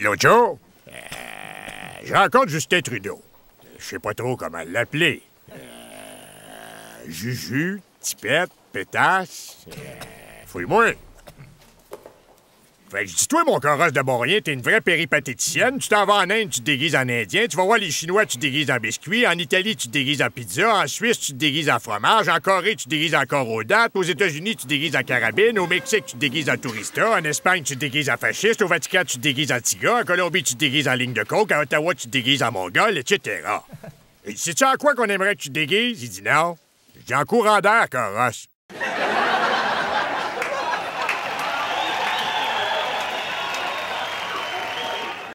L'autre jour, euh, je rencontre Justin Trudeau. Je sais pas trop comment l'appeler. Euh, Juju, Tipette, Pétasse. Euh, Fouille-moi. Fait que je dis, toi, mon carrosse de bon rien, t'es une vraie péripatéticienne. Tu t'en vas en Inde, tu te déguises en Indien. Tu vas voir les Chinois, tu te déguises en biscuit. En Italie, tu te déguises en pizza. En Suisse, tu te déguises en fromage. En Corée, tu te déguises en corrodate. Aux États-Unis, tu te déguises en carabine. Au Mexique, tu te déguises en tourista. En Espagne, tu te déguises en fasciste. Au Vatican, tu te déguises en tiga. En Colombie, tu te déguises en ligne de coke. À Ottawa, tu te déguises en mongol, etc. Et sais-tu en quoi qu'on aimerait que tu te déguises? Il dit non. Dis en courant d'air, carrosse.